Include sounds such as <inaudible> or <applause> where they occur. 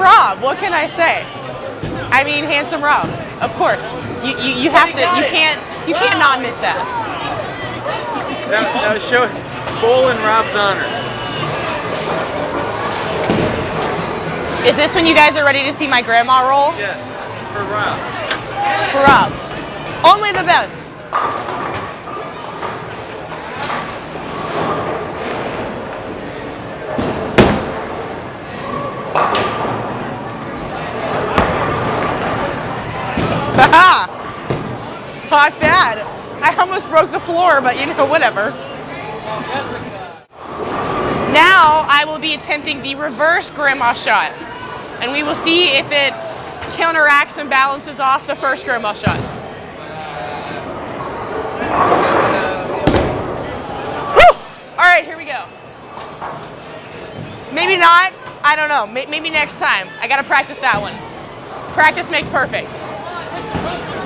Rob. What can I say? I mean, handsome Rob. Of course. You you, you have to. You can't. You can't not miss that. That, show bowl in Rob's honor. Is this when you guys are ready to see my grandma roll? Yes, for Rob. For Rob. Only the best. <laughs> Not bad. I almost broke the floor, but you know, whatever. Now I will be attempting the reverse grandma shot. And we will see if it counteracts and balances off the first grandma shot. Whew! All right, here we go. Maybe not. I don't know. Maybe next time. I gotta practice that one. Practice makes perfect. Thank you.